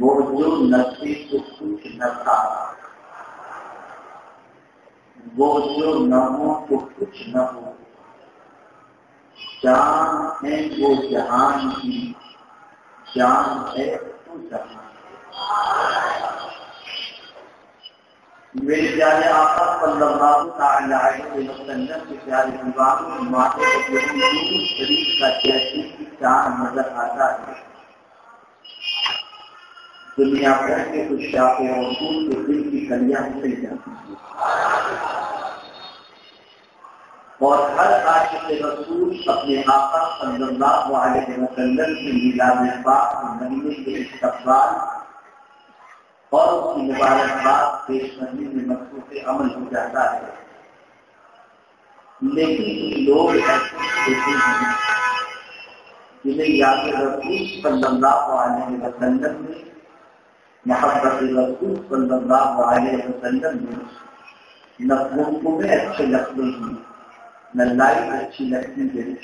वो जो नशे को कुछ न था वो जो न हो तो कुछ न हो जान है वो जहान की जान है तो जहान मेरे प्यारे अलैहि वसल्लम के प्यारे पर शरीर का जैसे कि चाँद नज़र आता है। दुनिया भर के कुछ शाखे और के दिल की कलियाँ उछल जाती हैं। और हर आशिक रसूल अपने आका सल्लल्लाहु अलैहि वसल्लम की मिलाद पाक महीने के इस्तकबाल और उसकी मुबारकबाद पेश करने में मकसूद अमल हो जाता है। लेकिन लोग ऐसे हैं जिन्हें याद रसूल सल्लल्लाहु अलैहि वसल्लम ने, मोहब्बत रसूल सल्लल्लाहु अलैहि वसल्लम ने को भी अच्छे लगते हैं न लाइट अच्छी लगती है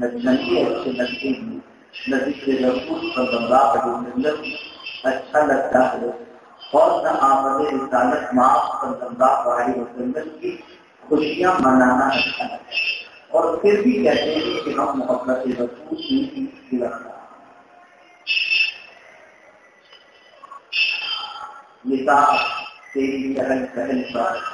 न झंडे अच्छे लगते हैं न वसल्लम अच्छा लगता है। और न आमद रिसालत माफ़ की खुशियाँ मनाना अच्छा लगता है। और फिर भी कहते हैं कि हम मोहब्बत रसूल की लगता निकाह तेरी चहल पहल पर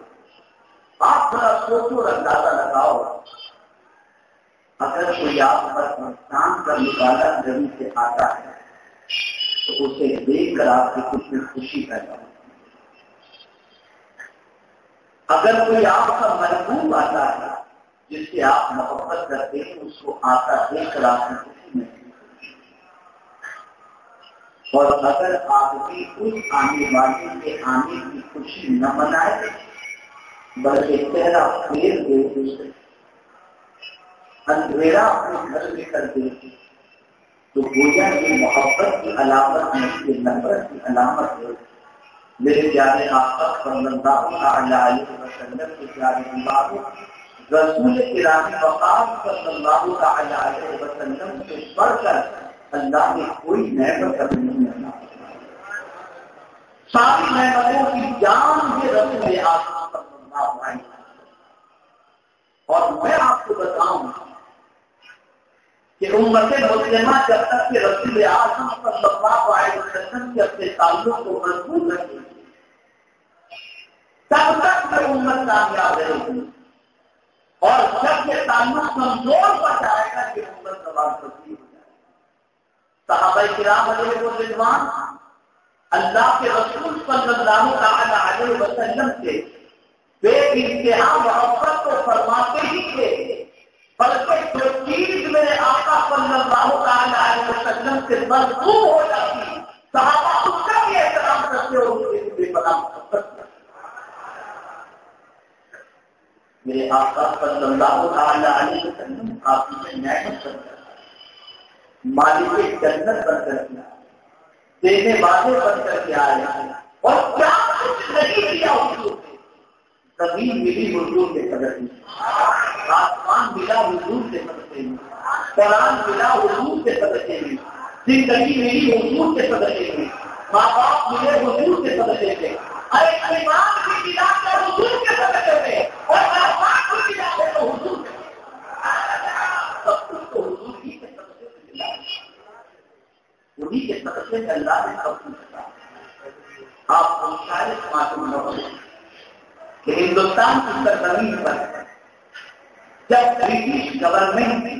थोड़ा सोचो और अंदाज़ा लगाओ। अगर कोई आप पर नुकसान करने वाला नबी से आता है तो उसे देखकर आपके कुछ में खुशी पैदा हो। अगर कोई आपका महबूब आता है, जिससे आप मोहब्बत करते हैं उसको आता देखकर आपकी खुशी महसूस और अगर आपकी उस आने वाले के आने की खुशी न मनाए बल्कि चेहरा फेर दे अंधेरा अपने घर में कर दे तो गोया की मोहब्बत की अलामत नहीं नफरत की अलामत है। मेरे प्यारे अलैहि वसल्लम के प्यारे दीवारों रसूल सल्लल्लाहु अलैहि वसल्लम से अल्लाह ने कोई नेमत कभी नहीं रखा सारी नेमतों की जान आज़म सल्लल्लाहु अलैहि और मैं आपको बताऊँ कि उम्मत मुस्लिमा जब तक के रसूल आज़म सल्लल्लाहु अलैहि वसल्लम के अपने ताल्लुक को मज़बूत रखेगी, तब तक ये उम्मत कामयाब रहेगी। और जब ये ताल्लुक कमज़ोर पड़ जाएगा कि उम्मत सवाल तस्वीर हो साहबा किराम रिजवान अल्लाह के रसूल सल्लल्लाहु अलैहि वसल्लम से वे मोहब्बत को फरमाते ही थे जो चीज़ मेरे आका से हो जाती। उसका भी एहतराम करते बड़ा मेरे आका सल्लल्लाहु अलैहि वसल्लम मालिक जन्नत बनकर किया, देने वाले बनकर के आए और क्या कुछ नहीं किया उसको ज़मीन मिली हुजूर के कदर आसमान मिला हुजूर के सदके में कुरान मिला हुजूर के सदके में ज़िंदगी मिली हुजूर के सदके में माँ बाप मिले हुजूर के सदके में अरे ईमान भी मिला कर हुजूर के सदके में और आसमान मिला है तो के सब कुछ तो हुजूर ही के मिला उन्हीं के अल्लाह ने सब कुछ आप शायद मालूम न कि हिंदुस्तान की सरजमीन पर जब ब्रिटिश गवर्नमेंट ने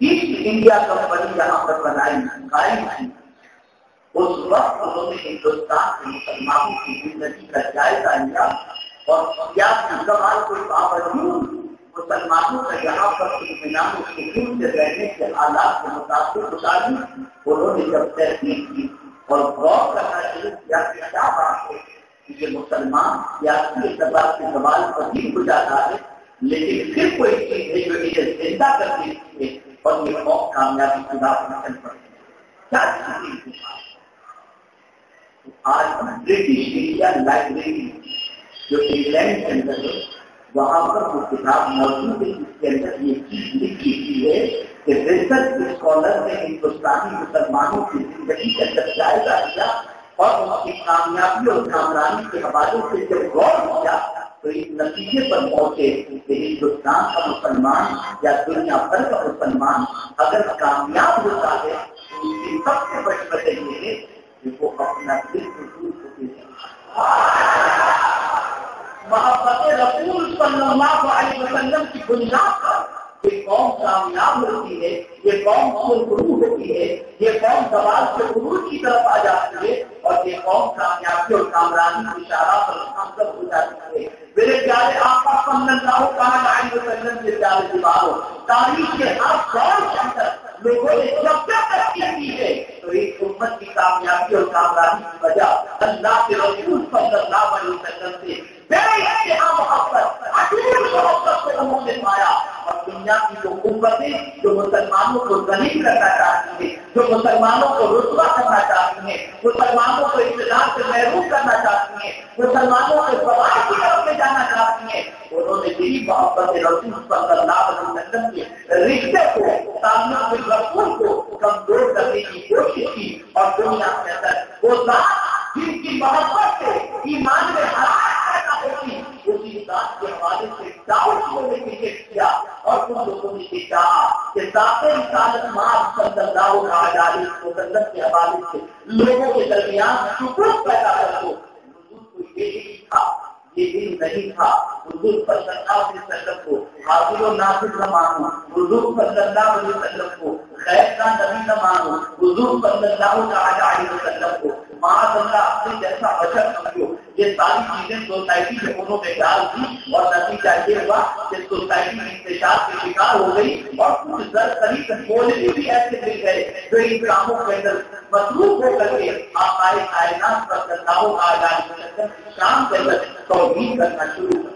ईस्ट इंडिया कंपनी जहाँ पर बनाई कायम थी उस वक्त उन्होंने हिंदुस्तान के मुसलमानों की ज़िंदगी का जायजा लिया और क्या सवाल के बावजूद मुसलमानों का यहाँ पर इतमान सुकून से रहने के हालात के मुताबिक गुजारी उन्होंने जब तहसील की और गौर करना शुरू किया कि क्या बात है? कि मुसलमान सियासी एतबार से सवाल अजीब हो जाता है, लेकिन फिर कोई चीज़ है जो इसे ज़िंदा कर देती है और ये कौन कामयाबी की बात न चल पड़ती क्या चीज़ आज ब्रिटिश इंडिया लाइब्रेरी जो इंग्लैंड के अंदर है, वहाँ पर वो किताब मौजूद है, जिसके अंदर ये चीज़ लिखी हुई है कि रिसर्च स्कॉलर ने हिंदुस्तानी मुसलमानों की ज़िंदगी का जब जायजा लिया और उनकी कामयाबी और कामरानी के हवाले से जब गौर किया तो इस नतीजे पर पहुँचे कि हिंदुस्तान का मुसलमान या दुनिया भर का मुसलमान अगर कामयाब होता है तो उसकी सबसे बड़ी वजह ये है कि वो अपना दिल मोहब्बत रसूल सल्लल्लाहु अलैहि वसल्लम की बुनियाद पर ये कौम कामयाब होती है, ये कौम सुरखरू होती है, ये कौम सवाल के उरूज की तरफ़ आ जाती है और ये कौम कामयाबी और कामरानी की इशारा पर नामजद हो जाती है। मेरे प्यारे आपका सल्लल्लाहु अलैहि वसल्लम के प्यारे दीवारों, तारीख के हर दौर के अंदर लोगों ने जब तक तरक्की की है तो एक उम्मत की कामयाबी और कामरानी की वजह अल्लाह के रसूल सल्लल्लाहु अलैहि वसल्लम से बेइंतहा मोहब्बत अटूट मोहब्बत को उन्होंने पाया। दुनिया की जो कुवतें जो मुसलमानों को जलील करना चाहती है, जो मुसलमानों को रुतबा करना चाहती है, मुसलमानों को इतदार से महरूम करना चाहती है, मुसलमानों को सवाल की तरफ़ ले जाना चाहती है, उन्होंने यही मोहब्बत रसूल के रिश्ते को, सामने रसूल को कमज़ोर करने की कोशिश की और दुनिया के अंदर वो बात जिनकी मोहब्बत से ईमान में हरास पैदा होती। उसी बात के हवाले से डाउट होने के लिए किया और उन लोगों ने ये कहा कि साते रिसालत मार सल्लल्लाहु अलैहि वसल्लम के हवाले से लोगों के दरमियान शुक्र पैदा कर दो। ये नहीं था, ये दिन नहीं था। हुजूर सल्लल्लाहु अलैहि वसल्लम को, हाजिर और नासिर न मानो। हुजूर सल्लल्लाहु अलैहि वसल्लम को, खैर का नबी न मानो। हुजूर सल्लल्लाहु अलैहि वसल्लम को महासल्ला अपने जैसा बचत समझो। ये सारी चीज़ें सोसाइटी में डाल दी और नतीजा ये हुआ कि सोसाइटी इंतज़ार के शिकार हो गई और कुछ करीब बोलने भी ऐसे गए जो इन के अंदर होकर के कायनात पर सल्लाहो आज़ाद शाम के अंदर करना शुरू कर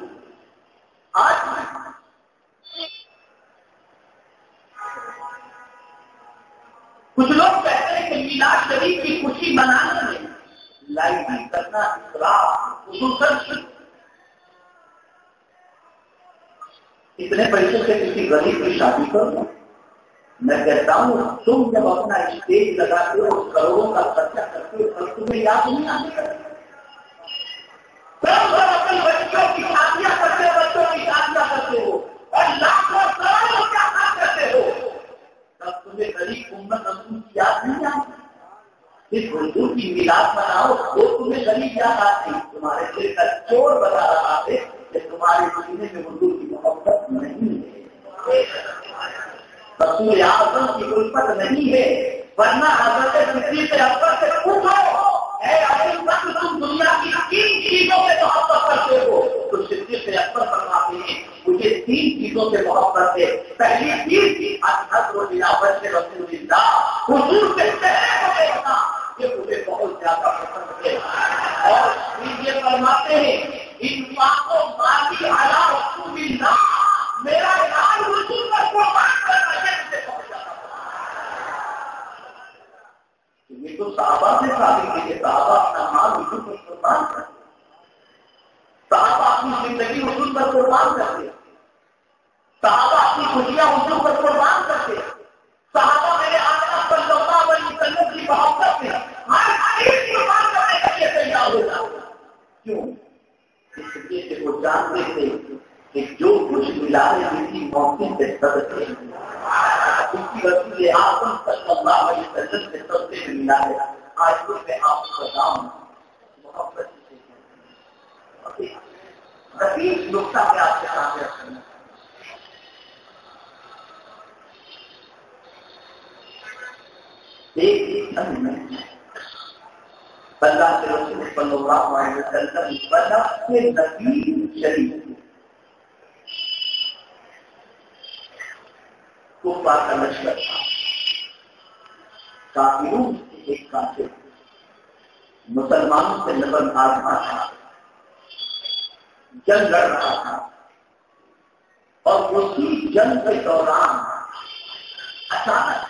आज कुछ लोग कहते हैं कि मीलाद शरीफ की खुशी मनाने लाइटिंग करना इसराफ इतने पैसे से किसी गरीब की शादी करो। मैं कहता हूँ, तुम जब अपना स्टेज लगाते हो, करोड़ों का खर्चा करते हो तुम्हें याद नहीं आने की शादियाँ करते हो बच्चों की शादियाँ करते हो और लाखों करोड़ों का खर्च करते हो इस हुजूर की मिलाद मनाओ वो तुम्हें गरीब याद आती तुम्हारे दिल का चोर बता रहा है कि तुम्हारे सीने में हुजूर की मोहब्बत नहीं है। रसूल आज़म की उल्फत नहीं है, वरना हज़रत किसी से अकबर से पूछो तुम दुनिया की तीन चीज़ों से मोहब्बत करते हो। तो सिद्धि से अकबर फरमाते हैं, मुझे तीन चीज़ों से मोहब्बत है। पहली चीज़ अजहद रोजिलावत से रसूलिल्लाह हुजूर देखना, ये मुझे बहुत ज़्यादा पसंद है। ये फरमाते हैं, इन पापों माली अला रसूलिल्लाह, मेरा ख्याल हुजूर पर कुर्बान करना ये मुझे बहुत ये तो साहबा से साबित है कि साहबा अपना माल हुजूर पर कुर्बान करते साहबा अपनी ज़िंदगी हुजूर पर कुर्बान करते साहबा अपनी खुशियाँ हुजूर पर कुर्बान करते जानते थे कि जो कुछ मिला है इसी मौके से सदस्य उसकी से आज़म सल्लल्लाहु अलैहि वसल्लम से सबसे मिला है। आज तो मैं आपको बताऊँ मोहब्बत से आपके सामने रखूँगा एक में अल्लाह के रसूल सल्लल्लाहु अलैहि वसल्लम बना के नबी शरीफ कुफा का लश्कर था। काफिरों एक काफिर। मुसलमानों से नबर रहा था। जंग लड़ रहा था। और उसी जंग के दौरान अचानक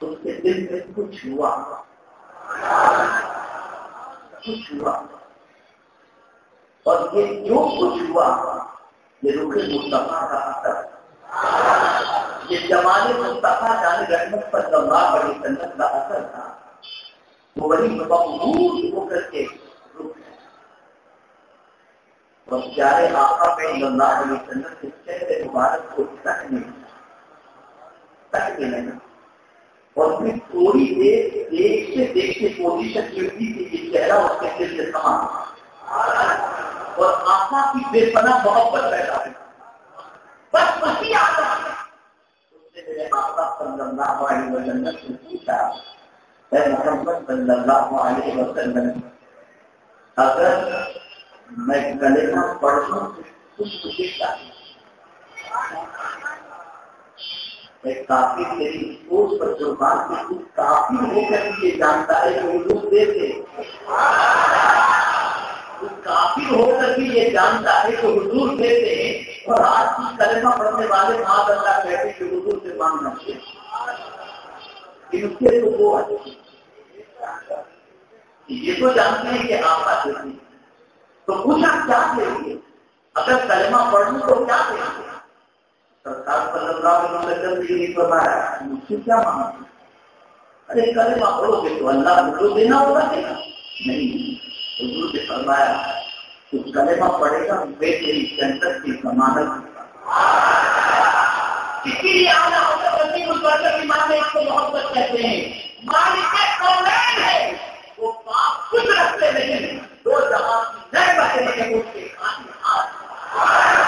तो उसके दिल में कुछ हुआ कुछ हुआ और ये जो कुछ हुआ ये रुखे मुस्तफ़ा का असर ये जमाने मुस्तफ़ा जाने रहमत पर सल्लल्लाहु अलैहि वसल्लम का असर था वो वही मकबूल होकर के और प्यारे आका पे सल्लल्लाहु अलैहि वसल्लम के चेहरे मुबारक को तकने तकने लगा और फिर थोड़ी देर देखते देखते पोजीशन गिरती थी, कि चेहरा उसके दिल से समान और आशा की बेपना बस वही वसल्लम से पूछा है अलैहि वसल्लम, अगर मैं कलेमा पढ़ लूँ कुछ एक काफ़ी तेरी सोच पर कुछ काफ़ी होकर ये जानता है कि वो देते काफ़ी होकर ये जानता है हुजूर देते हैं। और आज की कलेमा पढ़ने वाले माँ अल्लाह कहते कि हुजूर से मांगना चाहिए तो वो ये तो जानते हैं कि आपका देती तो पूछा क्या देंगे अगर कलेमा पढ़ तो क्या देंगे अरे कलेमा पढ़ोगे तो अल्लाह मुझे देना होगा देगा नहीं हुजूर ने फरमाया तो कलेमा पढ़ेगा वे तेरी जन्नत की जमानत इसीलिए वर्ष की कहते हैं। मालिक है। वो पाप कुछ रखते नहीं दो जहाँ की नए बचे उसके हाथ।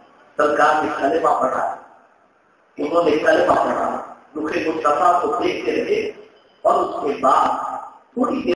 सरकार ने कलेमा पढ़ा उन्होंने कलेमा पढ़ा दुखे मुस्तफ़ा को देखते रहे और उसके बाद थोड़ी देर